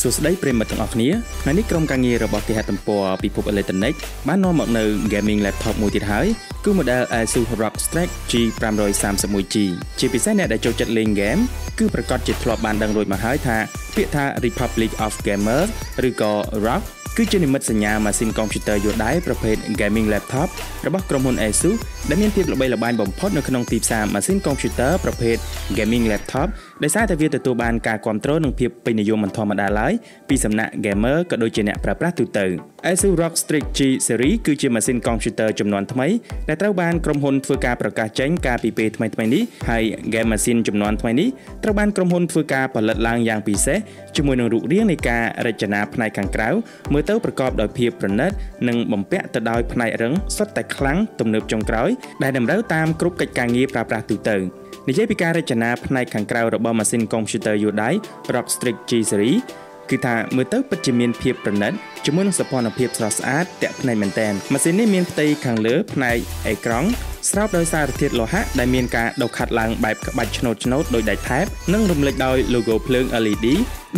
សួស្តីប្រិមត្តទាំងអស់គ្នាថ្ងៃនេះក្រុមការងាររបស់គេហទំព័រពិភពអេឡិចត្រូនិកបាននាំមកនៅ gaming laptop មួយទៀតហើយគឺ model Asus ROG Strix G531G ជាពិសេសអ្នកដែលចូលចិត្តលេង game គឺប្រកាសជាធ្លាប់បានដឹងរួចមកហើយថាពាក្យថា Republic of Gamers ឬក៏ ROG គឺជានិមិត្តសញ្ញាម៉ាស៊ីនកុំព្យូទ័រយួរដៃប្រភេទ gaming laptop របស់ក្រុមហ៊ុន Asus ដែលមានភាពល្បីល្បាញបំផុតនៅក្នុងទីផ្សារម៉ាស៊ីនកុំព្យូទ័រប្រភេទ gaming laptop ដោយសារតែវាទទួលបានការគ្រប់គ្រងនិងភាពពេញនិយមមិនធម្មតាឡើយពីសំណាក់ gamer ក៏ដូចជាអ្នកប្រើប្រាស់ទូទៅ Asus ROG Strix G Series គឺជាម៉ាស៊ីនកុំព្យូទ័រចំនួនថ្មីដែលត្រូវបានក្រុមហ៊ុនធ្វើការប្រកាសចេញកាលពីពេលថ្មីៗនេះហើយ game machine ចំនួនថ្មីនេះត្រូវបានក្រុមហ៊ុនធ្វើការផលិតឡើងយ៉ាងពិសេសជាមួយនឹងរូបរាងនៃការរចនាផ្នែកខាងក្រៅមើលទៅប្រកបដោយភាពប្រណិត និងបំពាក់ទៅដោយផ្នែករឹងសុទ្ធតែខ្លាំងទំនើបចុងក្រោយដែលតម្រូវតាមគ្រប់កិច្ចការងារប្រើប្រាស់ទូទៅនិយាយពីការរចនាផ្នែកខាងក្រៅរបស់ម៉ាស៊ីនកុំព្យូទ័រយួរដៃ ROG Strix G Series គឺថាមើលទៅពិតជាមានភាពប្រណិតជាមួយនឹងសោភ័ណភាពស្រស់ស្អាតតាក់ភ្នែកមែនទែនម៉ាស៊ីននេះមានផ្ទៃខាងលើផ្នែកអេក្រង់ ស្រោបដោយសារធាតុលោហៈដែលមានការដុសខាត់ឡើងបែបក្បាច់ឆ្នូតឆ្នូតដោយដាច់ថែបនិងរំលេចដោយ logo ភ្លើង LED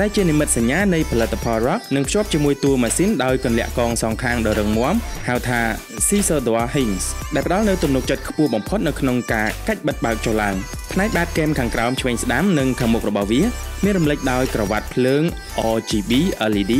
ដែលជានិមិត្តសញ្ញានៃផលិតផល Rock និងភ្ជាប់ជាមួយតួម៉ាស៊ីនដោយកន្លាក់កងសងខាងដ៏រឹងមាំហៅថា Scissor Door Hinge ដែលផ្ដល់នូវទំនុកចិត្តខ្ពស់បំផុតនៅក្នុងការកាច់បិទបើកចូលឡើងផ្នែកបាតគែមខាងក្រោមឆ្វេងស្ដាំនិងខាងមុខរបស់វា មានរំលេចដោយក្រវ៉ាត់ភ្លើង RGB LED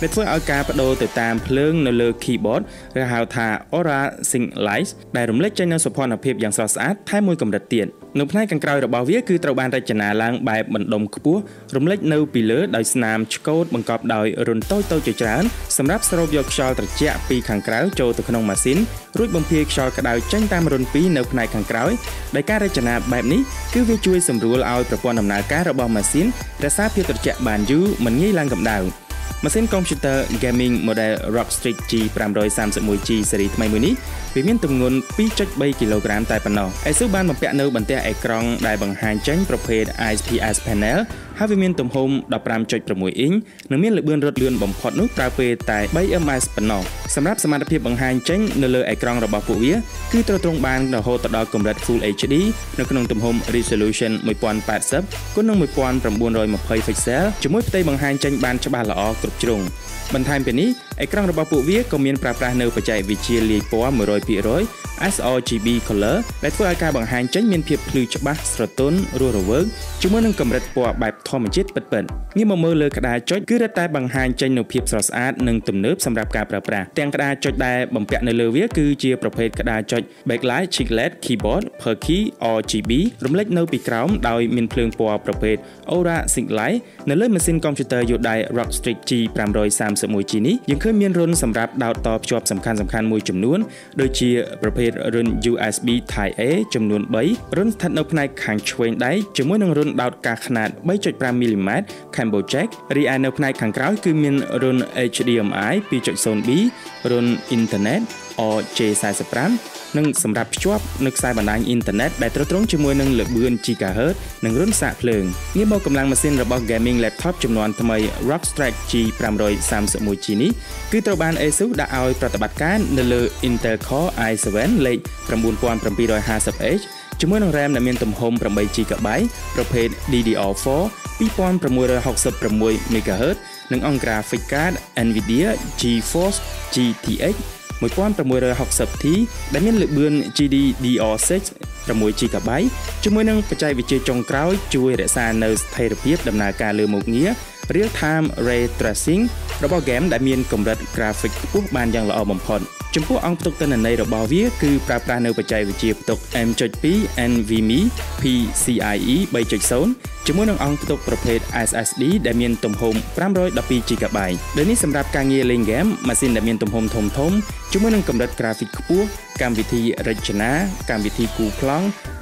ដែលធ្វើឲ្យការបដូរទៅតាមភ្លើងនៅលើ keyboard ឬហៅថា Aura Sync Lights ដែលរំលេចចេញនូវសោភ័ណភាពយ៉ាងស្រស់ស្អាតថែមមួយកម្រិតទៀតនៅផ្នែកខាងក្រោយរបស់វាគឺត្រូវបានរចនាឡើងបែបបណ្ដុំខ្ពស់រំលេចនៅពីលើដោយស្នាមឆ្កូតបង្កប់ដោយរុនតូចតូចជាច្រើនសម្រាប់ស្រូបយកខ្យល់ត្រជាក់ពីខាងក្រៅចូលទៅក្នុងម៉ាស៊ីនរួចបំភាយខ្យល់ក្តៅចេញតាមរុនពីរនៅផ្នែកខាងក្រោយដោយការរចនាបែបនេះគឺវាជួយសម្រួលឲ្យប្រព័ន្ធដំណើរការរបស់ម៉ាស៊ីនរក្សាភាពត្រជាក់បានយូរមិនងាយឡើងកម្ដៅ ម៉ាស៊ីនកុំព្យូទ័រ gaming model ROG Strix G531G ស៊េរីថ្មីមួយនេះវាមានទម្ងន់2.3គីឡូក្រាមតែប៉ុណ្ណោះ ASUS បានបំពាក់នៅបន្ទះអេក្រង់ដែលបង្ហាញចេញប្រភេទ IPS panel ហើយវាមានទំហំ15.6អ៊ីងនិងមានល្បឿនរត់លឿនបំផុតនោះប្រើពេលតែ 3ms ប៉ុណ្ណោះសម្រាប់សមត្ថភាពបង្ហាញចេញនៅលើអេក្រង់របស់ពួកវាគឺត្រូវត្រង់បានរហូតដល់កម្រិត Full HD នៅក្នុងទំហំ resolution 1080គុណនឹង1920 pixel ជាមួយផ្ទៃបង្ហាញចេញបានច្បាស់ល្អគ្រប់ជ្រុងបន្ថែមពីនេះ អេក្រង់របស់ពួកវាក៏មានប្រើប្រាស់នៅបច្ចេកវិទ្យាលាយពណ៌100% sRGB color ដែលធ្វើឲ្យការបង្ហាញចេញមានភាពភ្លឺច្បាស់ស្រទន់រស់រវើកជាមួយនឹងកម្រិតពណ៌បែបធម្មជាតិពិតៗងាកមកមើលលើក្តារចុចគឺរឹតតែបង្ហាញចេញនូវភាពស្រស់ស្អាតនិងទំនើបសម្រាប់ការប្រើប្រាស់ទាំងក្តារចុចដែលបំពាក់នៅលើវាគឺជាប្រភេទក្តារចុច backlight chiclet keyboard per key RGB រំលេចនៅពីក្រោមដោយមានភ្លើងពណ៌ប្រភេទ Aura Sync Light នៅលើម៉ាស៊ីនកុំព្យូទ័រយួរដៃ ROG Strix G531G នេះយើងឃើញមានរុនសម្រាប់ដោតតភ្ជាប់សំខាន់ៗមួយចំនួនដូចជាប្រភេទរុន USB Type A ចំនួន3រុនស្ថិតនៅផ្នែកខាងឆ្វេងដៃជាមួយនឹងរុនដោតការខ្នាត3.5 mm Combo Jack រីឯនៅផ្នែកខាងក្រោយគឺមានរុន HDMI 2.0B រុន Internet RJ45 និងសម្រាប់ភ្ជាប់នៅខ្សែបណ្ដាញអ៊ីនធឺណិតដែលត្រូវត្រង់ជាមួយនឹងល្បឿន GHz និងរុនសាកភ្លើងងាកមកកម្លាំងម៉ាស៊ីនរបស់ gaming laptop ចំនួនថ្មី ROG Strix G531G នេះគឺត្រូវបាន ASUS ដាក់ឲ្យប្រតិបត្តិការនៅលើ Intel Core i7 លេខ 9750H ជាមួយនឹង RAM ដែលមានទំហំ 8GB ប្រភេទ DDR4 2666 MHz និងអង្គ graphic card Nvidia GeForce GTX 1660T ដែលមានល្បឿន GDDR6 6GB ជាមួយនឹងបច្ចេកវិទ្យាចុងក្រោយជួយរក្សានូវស្ថិរភាពដំណើរការលើមុខងារ Real Time Ray Tracing របស់ game ដែលមានកម្រិត graphic ខ្ពស់បានយ៉ាងល្អបំផុតចំពោះអង្គផ្ទុកទិន្នន័យរបស់វាគឺប្រើប្រាស់នៅបច្ចេកវិទ្យាផ្ទុក M.2 NVMe PCIe 3.0ជាមួយនឹងអង្គផ្ទុកប្រភេទ SSD ដែលមានទំហំ 512GB ដែលនេះសម្រាប់ការងារលេងហ្គេមម៉ាស៊ីនដែលមានទំហំធំធំជាមួយនឹងកម្រិត graphic ខ្ពស់កម្មវិធីរចនាកម្មវិធីគូប្លង់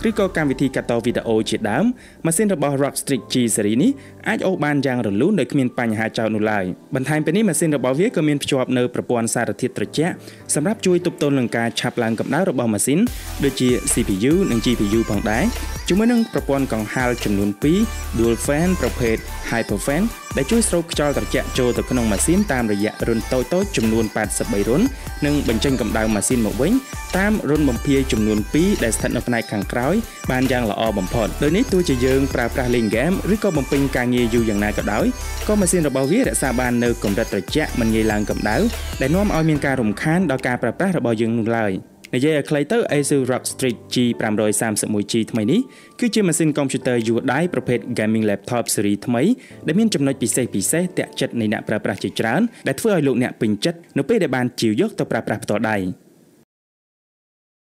ឬក៏កម្មវិធីកាត់តវីដេអូជាដើមម៉ាស៊ីនរបស់ Rock Strix G series នេះអាចអូសបានយ៉ាងរលូនដោយគ្មានបញ្ហាចោទនោះឡើយបន្ថែមពីនេះម៉ាស៊ីនរបស់វាក៏មានភ្ជាប់នៅប្រព័ន្ធសារធាតុត្រជាក់សម្រាប់ជួយទប់ទល់នឹងការឆាប់ឡើងកម្ដៅរបស់ម៉ាស៊ីនដូចជា CPU និង GPU ផងដែរ ជាមួយនឹងប្រព័ន្ធកង្ហារចំនួន2 Dual Fan ប្រភេទ Hyperfan ដែលជួយស្រូបខ្យល់ត្រជាក់ចូលទៅក្នុងម៉ាស៊ីនតាមរយៈរុនតូចៗចំនួន83រុននិងបញ្ចេញកម្ដៅម៉ាស៊ីនមកវិញតាមរុនបំភាយចំនួន2ដែលស្ថិតនៅផ្នែកខាងក្រោយបានយ៉ាងល្អបំផុតដោយនេះទោះជាយើងប្រើប្រាស់លេងហ្គេមឬក៏បំពេញការងារយូរយ៉ាងណាក៏ដោយក៏ម៉ាស៊ីនរបស់វារក្សាបាននៅកម្រិតត្រជាក់មិនងាយឡើងកម្ដៅដែលនាំឲ្យមានការរំខានដល់ការប្រើប្រាស់របស់យើងនោះឡើយ និយាយឲ្យខ្លីទៅ Asus ROG Strix G531G ថ្មីនេះគឺជាម៉ាស៊ីនកុំព្យូទ័រយួរដៃប្រភេទ gaming laptop series ថ្មីដែលមានចំណុចពិសេសពិសេសតាក់ចិត្តនៃអ្នកប្រើប្រាស់ជាច្រើនដែលធ្វើឲ្យលោកអ្នកពេញចិត្តនៅពេលដែលបានជាវយកទៅប្រើប្រាស់ផ្ទាល់ដៃ។